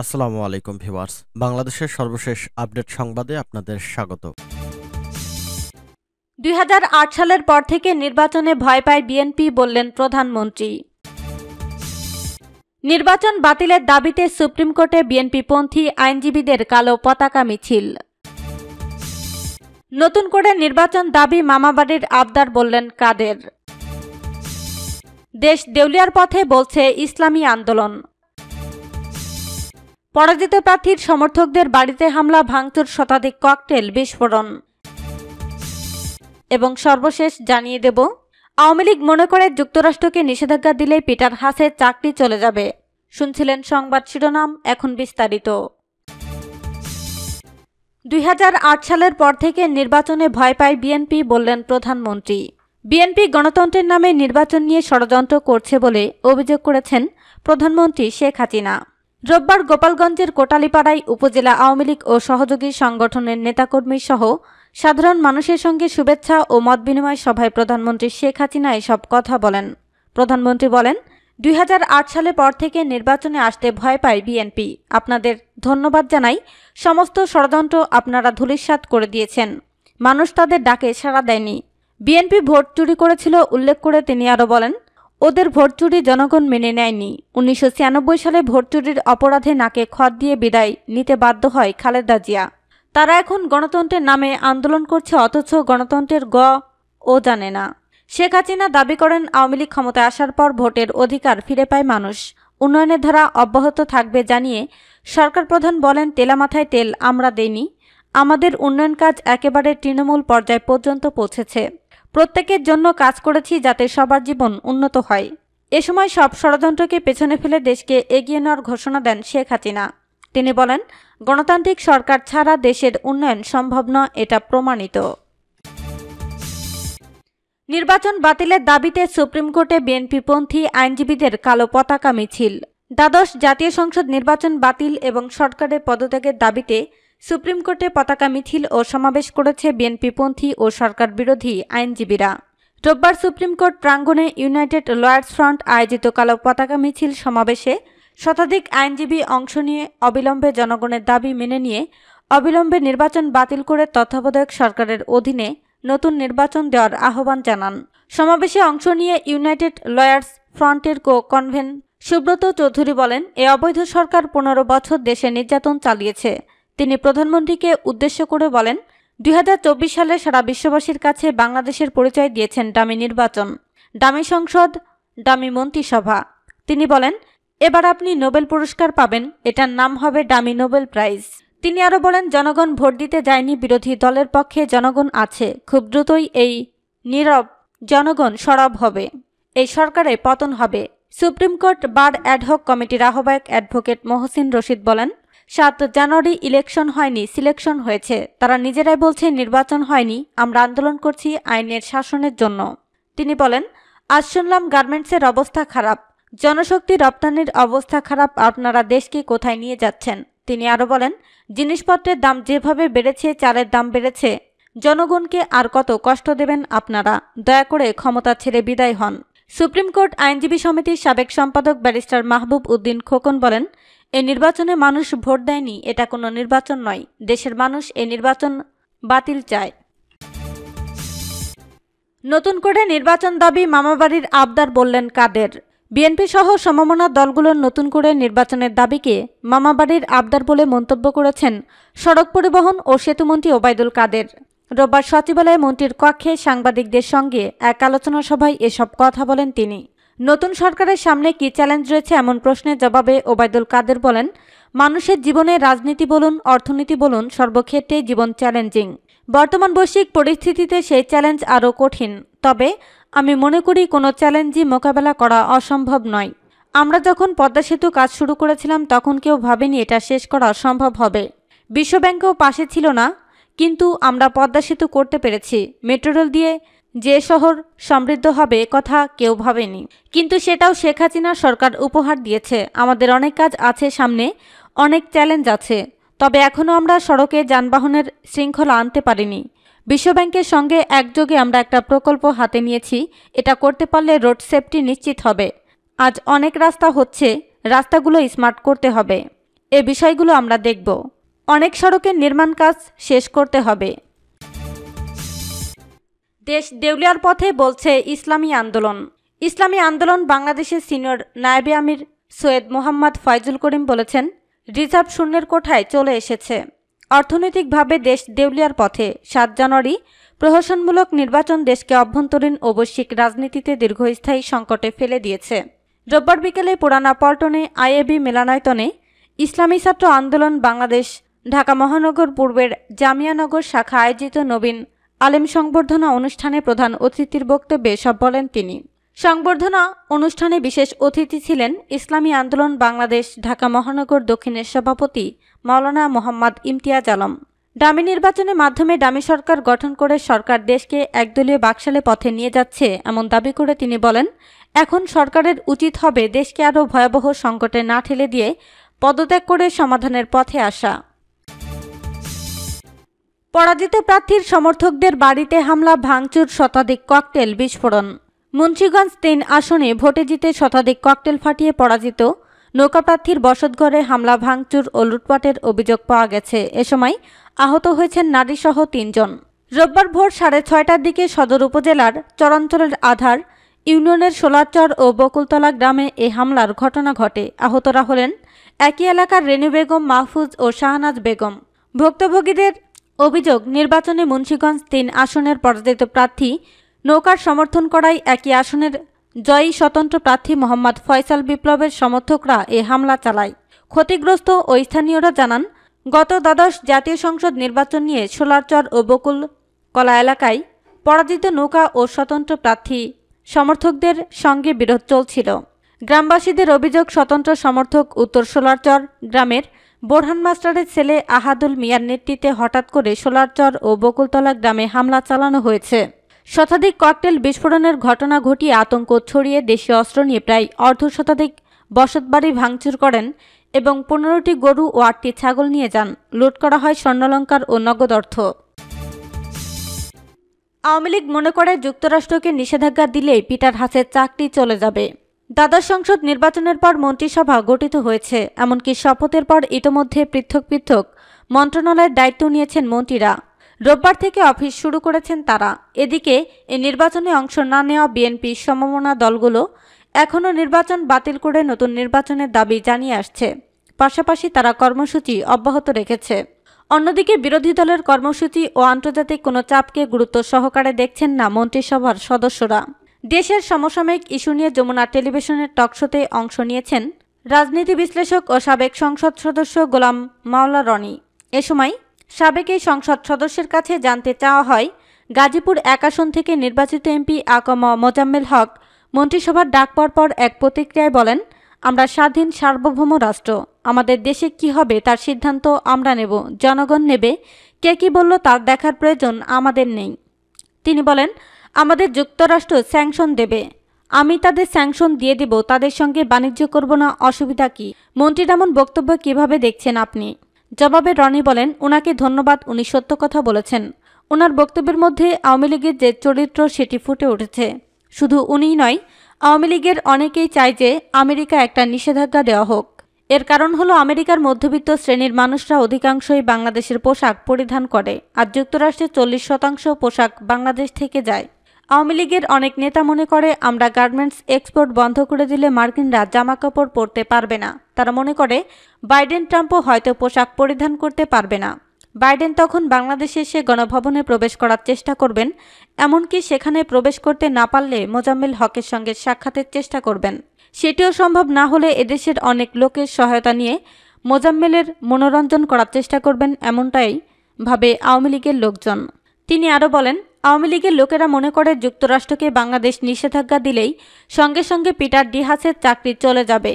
আসসালামু আলাইকুম ভিউয়ার্স। বাংলাদেশের সর্বশেষ আপডেট সংবাদে আপনাদের স্বাগত। দুই হাজার আট সালের পর থেকে নির্বাচনে ভয় পায় বিএনপি বললেন প্রধানমন্ত্রী। নির্বাচন বাতিলের দাবিতে সুপ্রিম কোর্টে বিএনপিপন্থী আইনজীবীদের কালো পতাকা মিছিল। নতুন করে নির্বাচন দাবি মামাবাড়ির আবদার বললেন কাদের। দেশ দেউলিয়ার পথে বলছে ইসলামী আন্দোলন। পরাজিত প্রার্থীর সমর্থকদের বাড়িতে হামলা, ভাঙচুর, শতাধিক ককটেল, বিস্ফোরণ। এবং সর্বশেষ জানিয়ে দেব, আওয়ামী লীগ মনে করে যুক্তরাষ্ট্রকে নিষেধাজ্ঞা দিলে পিটার হাসের চাকরি চলে যাবে। শুনছিলেন সংবাদ শিরোনাম, এখন বিস্তারিত। দুই হাজার আট সালের পর থেকে নির্বাচনে ভয় পায় বিএনপি, বললেন প্রধানমন্ত্রী। বিএনপি গণতন্ত্রের নামে নির্বাচন নিয়ে ষড়যন্ত্র করছে বলে অভিযোগ করেছেন প্রধানমন্ত্রী শেখ হাসিনা। রোববার গোপালগঞ্জের কোটালীপাড়ায় উপজেলা আওয়ামী লীগ ও সহযোগী সংগঠনের নেতাকর্মী সহ সাধারণ মানুষের সঙ্গে শুভেচ্ছা ও মত বিনিময় সভায় প্রধানমন্ত্রী শেখ হাসিনা এসব কথা বলেন। প্রধানমন্ত্রী বলেন, দুই সালে পর থেকে নির্বাচনে আসতে ভয় পায় বিএনপি। আপনাদের ধন্যবাদ জানাই। সমস্ত ষড়যন্ত্র আপনারা ধূলিসাৎ করে দিয়েছেন। মানুষ তাদের ডাকে সাড়া দেয়নি। বিএনপি ভোট চুরি করেছিল, উল্লেখ করে তিনি আরও বলেন ওদের ভোট চুরি জনগণ মেনে নেয়নি। উনিশশো ছিয়ানব্বই সালে ভোট চুরির অপরাধে নাকে খত দিয়ে বিদায় নিতে বাধ্য হয় খালেদা জিয়া। তারা এখন গণতন্ত্রের নামে আন্দোলন করছে অথচ গণতন্ত্রের গ ও জানে না। শেখ হাসিনা দাবি করেন আওয়ামী লীগ ক্ষমতায় আসার পর ভোটের অধিকার ফিরে পায় মানুষ। উন্নয়নের ধারা অব্যাহত থাকবে জানিয়ে সরকার প্রধান বলেন, তেলামাথায় তেল আমরা দেইনি। আমাদের উন্নয়ন কাজ একেবারে তৃণমূল পর্যায় পর্যন্ত পৌঁছেছে। প্রত্যেকের জন্য কাজ করেছি যাতে সবার জীবন উন্নত হয়। এ সময় সব ষড়যন্ত্রকে পেছনে ফেলে দেশকে এগিয়ে নেওয়ার ঘোষণা দেন শেখ হাসিনা। তিনি বলেন, গণতান্ত্রিক সরকার ছাড়া দেশের উন্নয়ন সম্ভব নয়, এটা প্রমাণিত। নির্বাচন বাতিলের দাবিতে সুপ্রিম কোর্টে বিএনপিপন্থী আইনজীবীদের কালো পতাকা মিছিল। দ্বাদশ জাতীয় সংসদ নির্বাচন বাতিল এবং সরকারের পদত্যাগের দাবিতে সুপ্রিম কোর্টে পতাকা মিছিল ও সমাবেশ করেছে বিএনপিপন্থী ও সরকার বিরোধী আইনজীবীরা। রোববার সুপ্রিম কোর্ট প্রাঙ্গণে ইউনাইটেড লয়ার্স ফ্রন্ট আয়োজিত কালো পতাকা মিছিল সমাবেশে শতাধিক আইনজীবী অংশ নিয়ে অবিলম্বে জনগণের দাবি মেনে নিয়ে অবিলম্বে নির্বাচন বাতিল করে তত্ত্বাবধায়ক সরকারের অধীনে নতুন নির্বাচন দেওয়ার আহ্বান জানান। সমাবেশে অংশ নিয়ে ইউনাইটেড লয়ার্স ফ্রন্টের কো কনভেন সুব্রত চৌধুরী বলেন, এ অবৈধ সরকার পনেরো বছর দেশে নির্যাতন চালিয়েছে। তিনি প্রধানমন্ত্রীকে উদ্দেশ্য করে বলেন, দুই হাজার চব্বিশ সালে সারা বিশ্ববাসীর কাছে বাংলাদেশের পরিচয় দিয়েছেন ডামি নির্বাচন ডামি সংসদ ডামি মন্ত্রিসভা। তিনি বলেন, এবার আপনি নোবেল পুরস্কার পাবেন, এটার নাম হবে ডামি নোবেল প্রাইজ। তিনি আরও বলেন, জনগণ ভোট দিতে যায়নি, বিরোধী দলের পক্ষে জনগণ আছে, খুব দ্রুতই এই নীরব জনগণ সরব হবে, এই সরকারে পতন হবে। সুপ্রিম কোর্ট বার অ্যাডহক কমিটির আহ্বায়ক অ্যাডভোকেট মহসিন রশিদ বলেন সাত জানুয়ারি ইলেকশন হয়নি, সিলেকশন হয়েছে। তারা নিজেরাই বলছে নির্বাচন হয়নি, আমরা আন্দোলন করছি আইনের শাসনের জন্য। তিনি বলেন, আজ শুনলাম গার্মেন্টসের অবস্থা খারাপ। জনশক্তি রপ্তানির অবস্থা খারাপ, আপনারা দেশকে কোথায় নিয়ে যাচ্ছেন? তিনি আরও বলেন, জিনিসপত্রের দাম যেভাবে বেড়েছে, চালের দাম বেড়েছে। জনগণকে আর কত কষ্ট দেবেন আপনারা? দয়া করে ক্ষমতা ছেড়ে বিদায় হন। সুপ্রিম কোর্ট আইনজীবী সমিতির সাবেক সম্পাদক ব্যারিস্টার মাহবুব উদ্দিন খোকন বলেন এ নির্বাচনে মানুষ ভোট দেয়নি, এটা কোনো নির্বাচন নয়। দেশের মানুষ এ নির্বাচন বাতিল চায়। নতুন করে নির্বাচন দাবি মামাবাড়ির আবদার বললেন কাদের। বিএনপি সহ সমমনা দলগুলোর নতুন করে নির্বাচনের দাবিকে মামাবাড়ির আবদার বলে মন্তব্য করেছেন সড়ক পরিবহন ও সেতুমন্ত্রী ওবায়দুল কাদের। রোববার সচিবালয়ে মন্ত্রীর কক্ষে সাংবাদিকদের সঙ্গে এক আলোচনা সভায় এসব কথা বলেন তিনি। নতুন সরকারের সামনে কি চ্যালেঞ্জ রয়েছে এমন প্রশ্নের জবাবে ওবায়দুল কাদের বলেন, মানুষের জীবনে রাজনীতি বলুন, অর্থনীতি বলুন সর্বক্ষেত্রেই জীবন চ্যালেঞ্জিং। বর্তমান বৈশ্বিক পরিস্থিতিতে সেই চ্যালেঞ্জ আরও কঠিন। তবে আমি মনে করি কোনো চ্যালেঞ্জই মোকাবেলা করা অসম্ভব নয়। আমরা যখন পদ্মা সেতু কাজ শুরু করেছিলাম, তখন কেউ ভাবেনি এটা শেষ করা সম্ভব হবে। বিশ্বব্যাংকও পাশে ছিল না, কিন্তু আমরা পদ্মা সেতু করতে পেরেছি। মেট্রো রেল দিয়ে যে শহর সমৃদ্ধ হবে কথা কেউ ভাবেনি। কিন্তু সেটাও শেখ হাসিনা সরকার উপহার দিয়েছে। আমাদের অনেক কাজ আছে সামনে, অনেক চ্যালেঞ্জ আছে। তবে এখনও আমরা সড়কে যানবাহনের শৃঙ্খলা আনতে পারিনি। বিশ্বব্যাংকের সঙ্গে একযোগে আমরা একটা প্রকল্প হাতে নিয়েছি। এটা করতে পারলে রোড সেফটি নিশ্চিত হবে। আজ অনেক রাস্তা হচ্ছে, রাস্তাগুলো স্মার্ট করতে হবে। এ বিষয়গুলো আমরা দেখব। অনেক সড়কের নির্মাণ কাজ শেষ করতে হবে। দেশ দেউলিয়ার পথে বলছে ইসলামী আন্দোলন। ইসলামী আন্দোলন বাংলাদেশের সিনিয়র নায়েবে আমির সৈয়দ মোহাম্মদ ফয়জুল করিম বলেছেন, রিজার্ভ শূন্যের কোঠায় চলে এসেছে। অর্থনৈতিকভাবে দেশ দেউলিয়ার পথে সাত জানুয়ারি প্রহসনমূলক নির্বাচন দেশকে অভ্যন্তরীণ ও বৈশ্বিক রাজনীতিতে দীর্ঘস্থায়ী সংকটে ফেলে দিয়েছে। রোববার বিকেলে পুরানা পল্টনে আইএবি মেলানায়তনে ইসলামী ছাত্র আন্দোলন বাংলাদেশ ঢাকা মহানগর পূর্বের জামিয়ানগর শাখা আয়োজিত নবীন আলেম সংবর্ধনা অনুষ্ঠানে প্রধান অতিথির বক্তব্যে সব বলেন তিনি। সংবর্ধনা অনুষ্ঠানে বিশেষ অতিথি ছিলেন ইসলামী আন্দোলন বাংলাদেশ, ঢাকা মহানগর দক্ষিণের সভাপতি মাওলানা মোহাম্মদ ইমতিয়াজ আলম। ডামি নির্বাচনের মাধ্যমে ডামি সরকার গঠন করে সরকার দেশকে একদলীয় বাকশালে পথে নিয়ে যাচ্ছে এমন দাবি করে তিনি বলেন, এখন সরকারের উচিত হবে দেশকে আরও ভয়াবহ সংকটে না ঠেলে দিয়ে পদত্যাগ করে সমাধানের পথে আসা। পরাজিত প্রার্থীর সমর্থকদের বাড়িতে হামলা, ভাঙচুর, শতাধিক ককটেল, বিস্ফোরণ। মুন্সীগঞ্জ তিন আসনে ভোটে জিতে শতাধিক ককটেল ফাটিয়ে পরাজিত। নৌকাপ্রার্থীর বসতঘরে হামলা, ভাঙচুর ও লুটপাটের অভিযোগ পাওয়া গেছে। এ সময় আহত হয়েছেন নারীসহ তিনজন। রোববার ভোর সাড়ে ছয়টার দিকে সদর উপজেলার চরাঞ্চলের আধার ইউনিয়নের সোলারচর ও বকুলতলা গ্রামে এ হামলার ঘটনা ঘটে। আহতরা হলেন একই এলাকার রেনু বেগম, মাহফুজ ও শাহনাজ বেগম। ভুক্তভোগীদের অভিযোগ, নির্বাচনে মুন্সীগঞ্জ তিন আসনের পরাজিত প্রার্থী নৌকার সমর্থন করায় একই আসনের জয়ী স্বতন্ত্র প্রার্থী মোহাম্মদ ফয়সাল বিপ্লবের সমর্থকরা এ হামলা চালায়। ক্ষতিগ্রস্ত ও স্থানীয়রা জানান, গত দ্বাদশ জাতীয় সংসদ নির্বাচন নিয়ে সোলারচর ও বকুল কলা এলাকায় পরাজিত নৌকা ও স্বতন্ত্র প্রার্থী সমর্থকদের সঙ্গে বিরোধ চলছিল। গ্রামবাসীদের অভিযোগ, স্বতন্ত্র সমর্থক উত্তর সোলারচর গ্রামের বোরহান মাস্টারের ছেলে আহাদুল মিয়ার নেতৃত্বে হঠাৎ করে সোলারচর ও বকুলতলা গ্রামে হামলা চালানো হয়েছে। শতাধিক ককটেল বিস্ফোরণের ঘটনা ঘটিয়ে আতঙ্ক ছড়িয়ে দেশীয় অস্ত্র নিয়ে প্রায় অর্ধ শতাধিক বসতবাড়ি ভাঙচুর করেন এবং পনেরোটি গরু ও আটটি ছাগল নিয়ে যান। লুট করা হয় স্বর্ণলঙ্কার ও নগদ অর্থ। আওয়ামী লীগ মনে করে যুক্তরাষ্ট্রকে নিষেধাজ্ঞা দিলেই পিটার হাসের চাকরি চলে যাবে। দ্বাদশ সংসদ নির্বাচনের পর মন্ত্রিসভা গঠিত হয়েছে, এমনকি শপথের পর ইতোমধ্যে পৃথক পৃথক মন্ত্রণালয়ের দায়িত্ব নিয়েছেন মন্ত্রীরা। রোববার থেকে অফিস শুরু করেছেন তারা। এদিকে, এ নির্বাচনে অংশ না নেওয়া বিএনপি সমমনা দলগুলো এখনও নির্বাচন বাতিল করে নতুন নির্বাচনের দাবি জানিয়ে আসছে। পাশাপাশি তারা কর্মসূচি অব্যাহত রেখেছে। অন্যদিকে, বিরোধী দলের কর্মসূচি ও আন্তর্জাতিক কোনো চাপকে গুরুত্ব সহকারে দেখছেন না মন্ত্রিসভার সদস্যরা। দেশের সমসাময়িক ইস্যু নিয়ে যমুনা টেলিভিশনের টকশোতে অংশ নিয়েছেন রাজনীতি বিশ্লেষক ও সাবেক সংসদ সদস্য গোলাম মাওলা রনি। এ সময় সাবেক এই সংসদ সদস্যের কাছে জানতে চাওয়া হয়, গাজীপুর এক আসন থেকে নির্বাচিত এমপি আকম মোজাম্মেল হক মন্ত্রিসভার ডাক পাওয়ার পর এক প্রতিক্রিয়ায় বলেন, আমরা স্বাধীন সার্বভৌম রাষ্ট্র। আমাদের দেশে কি হবে তার সিদ্ধান্ত আমরা নেব। জনগণ নেবে। কে কি বলল তার দেখার প্রয়োজন আমাদের নেই। তিনি বলেন আমাদের যুক্তরাষ্ট্র স্যাংশন দেবে। আমি তাদের স্যাংশন দিয়ে দেব, তাদের সঙ্গে বাণিজ্য করব না, অসুবিধা কি? মন্ত্রীর এমন বক্তব্য কীভাবে দেখছেন আপনি? জবাবে রনি বলেন, ওনাকে ধন্যবাদ, উনি সত্য কথা বলেছেন। ওনার বক্তব্যের মধ্যে আওয়ামী লীগের যে চরিত্র, সেটি ফুটে উঠেছে। শুধু উনিই নয়, আওয়ামী লীগের অনেকেই চায় যে আমেরিকা একটা নিষেধাজ্ঞা দেওয়া হোক। এর কারণ হলো আমেরিকার মধ্যবিত্ত শ্রেণির মানুষরা অধিকাংশই বাংলাদেশের পোশাক পরিধান করে, আর যুক্তরাষ্ট্রের চল্লিশ শতাংশ পোশাক বাংলাদেশ থেকে যায়। আওয়ামী লীগের অনেক নেতা মনে করে, আমরা গার্মেন্টস এক্সপোর্ট বন্ধ করে দিলে মার্কিনরা জামাকাপড় পরতে পারবে না। তারা মনে করে, বাইডেন ট্রাম্পও হয়তো পোশাক পরিধান করতে পারবে না। বাইডেন তখন বাংলাদেশে এসে গণভবনে প্রবেশ করার চেষ্টা করবেন, এমনকি সেখানে প্রবেশ করতে না পারলে মোজাম্মেল হকের সঙ্গে সাক্ষাতের চেষ্টা করবেন। সেটিও সম্ভব না হলে এদেশের অনেক লোকের সহায়তা নিয়ে মোজাম্মেলের মনোরঞ্জন করার চেষ্টা করবেন, এমনটাই ভাবে আওয়ামী লীগের লোকজন। তিনি আরও বলেন আওয়ামী লীগের লোকেরা মনে করে যুক্তরাষ্ট্রকে বাংলাদেশ নিষেধাজ্ঞা দিলেই সঙ্গে সঙ্গে পিটার ডিহাসের চাকরি চলে যাবে।